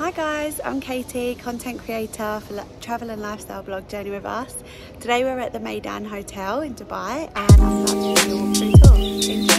Hi guys, I'm Katie, content creator for travel and lifestyle blog Journey With Us. Today we're at the Meydan Hotel in Dubai and I'm about to do a tour.